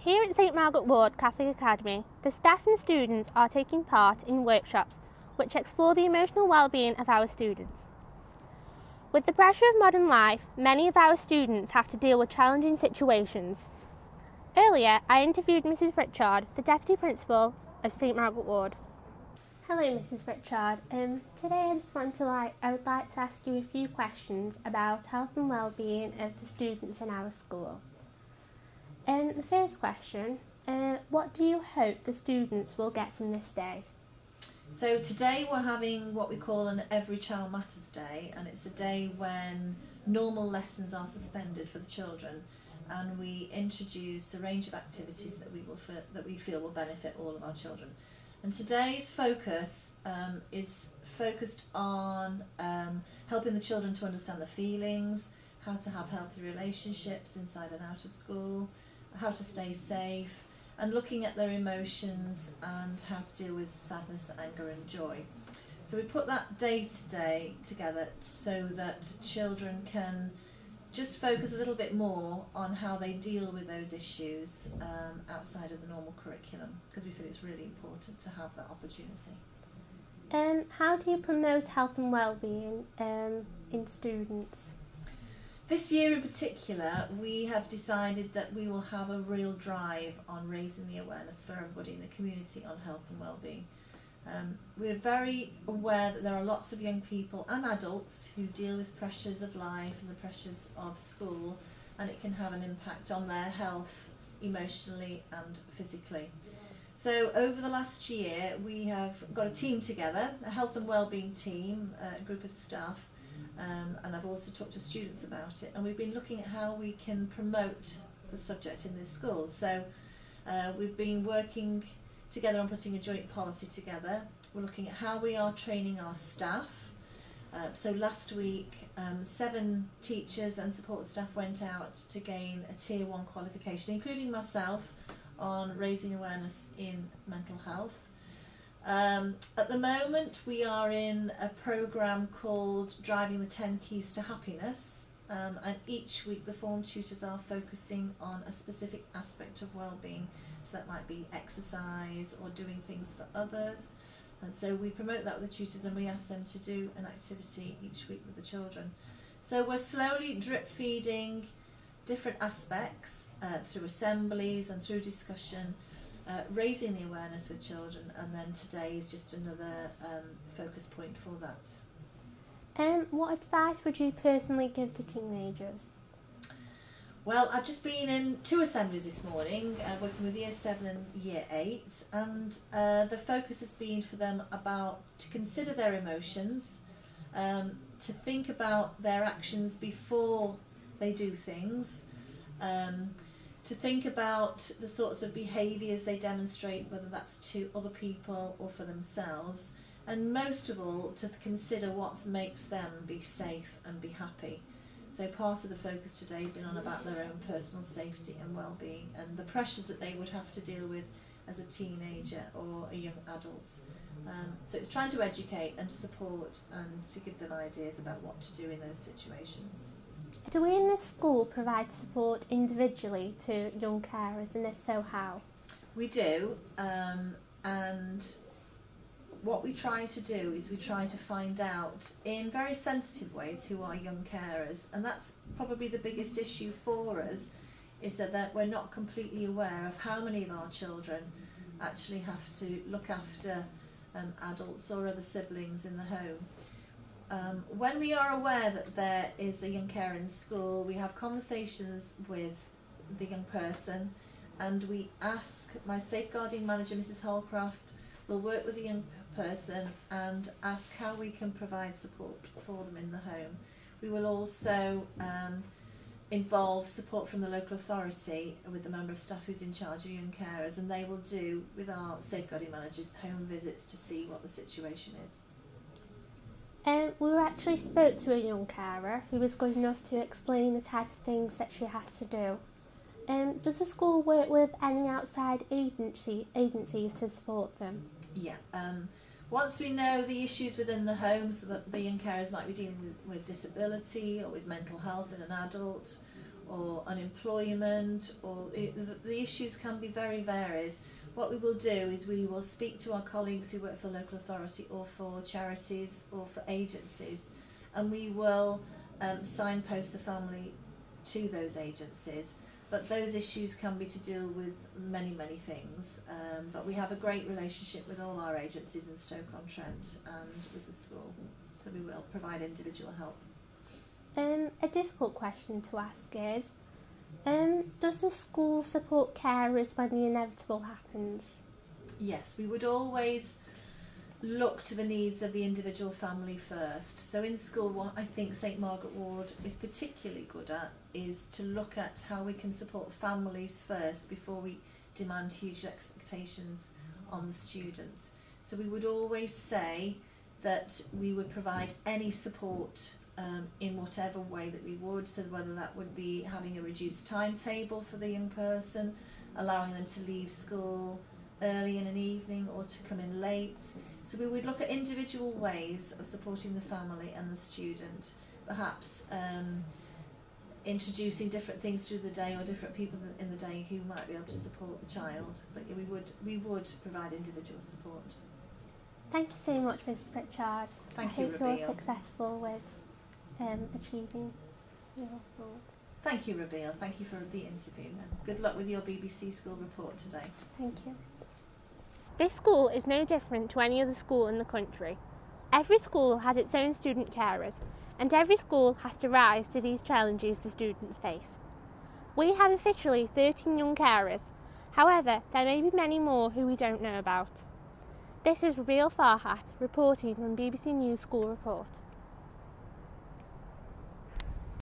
Here at St Margaret Ward Catholic Academy, the staff and students are taking part in workshops which explore the emotional well-being of our students. With the pressure of modern life, many of our students have to deal with challenging situations. Earlier, I interviewed Mrs Pritchard, the Deputy Principal of St Margaret Ward. Hello, Mrs Pritchard. Um, today I just want to like I would like to ask you a few questions about health and well-being of the students in our school. Um, the first question, uh, what do you hope the students will get from this day? So today we're having what we call an Every Child Matters Day, and it's a day when normal lessons are suspended for the children, and we introduce a range of activities that we will that we feel will benefit all of our children. And today's focus um, is focused on um, helping the children to understand the feelings, how to have healthy relationships inside and out of school, how to stay safe, and looking at their emotions and how to deal with sadness, anger, and joy. So we put that day to day together so that children can just focus a little bit more on how they deal with those issues um, outside of the normal curriculum because we feel it's really important to have that opportunity. Um, how do you promote health and well-being um, in students? This year in particular, we have decided that we will have a real drive on raising the awareness for everybody in the community on health and well-being. Um, we're very aware that there are lots of young people and adults who deal with pressures of life and the pressures of school, and it can have an impact on their health emotionally and physically. So over the last year, we have got a team together, a health and well-being team, a group of staff, um, and I've also talked to students about it. And we've been looking at how we can promote the subject in this school. So uh, we've been working together on putting a joint policy together. We're looking at how we are training our staff. Uh, so last week, um, seven teachers and support staff went out to gain a Tier 1 qualification, including myself, on raising awareness in mental health. Um, at the moment, we are in a program called Driving the 10 Keys to Happiness, um, and each week the form tutors are focusing on a specific aspect of well-being. So that might be exercise or doing things for others. And so we promote that with the tutors and we ask them to do an activity each week with the children. So we're slowly drip feeding different aspects uh, through assemblies and through discussion uh, raising the awareness with children, and then today is just another um, focus point for that. Um, what advice would you personally give to teenagers? Well, I've just been in two assemblies this morning, uh, working with Year 7 and Year 8, and uh, the focus has been for them about to consider their emotions, um, to think about their actions before they do things, um, to think about the sorts of behaviours they demonstrate, whether that's to other people or for themselves, and most of all, to consider what makes them be safe and be happy. So part of the focus today has been on about their own personal safety and well-being and the pressures that they would have to deal with as a teenager or a young adult. Um, so it's trying to educate and to support and to give them ideas about what to do in those situations. Do we in the school provide support individually to young carers, and if so, how? We do, um, and what we try to do is we try to find out in very sensitive ways who are young carers, and that's probably the biggest issue for us is that, that we're not completely aware of how many of our children actually have to look after um, adults or other siblings in the home. Um, when we are aware that there is a young carer in school, we have conversations with the young person and we ask, my safeguarding manager, Mrs. Holcroft, will work with the young person and ask how we can provide support for them in the home. We will also um, involve support from the local authority with the member of staff who's in charge of young carers and they will do with our safeguarding manager home visits to see what the situation is. Um, we actually spoke to a young carer who was good enough to explain the type of things that she has to do. Um, does the school work with any outside agency agencies to support them? Yeah. Um, once we know the issues within the home, so that the young carers might be dealing with, disability or with mental health in an adult, or unemployment, or it, the, the issues can be very varied. What we will do is we will speak to our colleagues who work for local authority or for charities or for agencies, and we will um, signpost the family to those agencies. But those issues can be to deal with many, many things. Um, but we have a great relationship with all our agencies in Stoke-on-Trent and with the school. So we will provide individual help. Um, a difficult question to ask is, um, does the school support carers when the inevitable happens? Yes, we would always look to the needs of the individual family first. So in school, what I think St Margaret Ward is particularly good at is to look at how we can support families first before we demand huge expectations on the students. So we would always say that we would provide any support um, in whatever way that we would. So whether that would be having a reduced timetable for the young person, allowing them to leave school early in an evening or to come in late. So we would look at individual ways of supporting the family and the student, perhaps um, introducing different things through the day or different people in the day who might be able to support the child. But we would we would provide individual support. Thank you so much, Mrs. Pritchard. Thank I you, hope Rabiel. you're successful with um, achieving your goal. Thank you, Rabiel. Thank you for the interview. And good luck with your BBC school report today. Thank you. This school is no different to any other school in the country. Every school has its own student carers, and every school has to rise to these challenges the students face. We have officially 13 young carers, however, there may be many more who we don't know about. This is Rabiel Farhat reporting from BBC News School Report.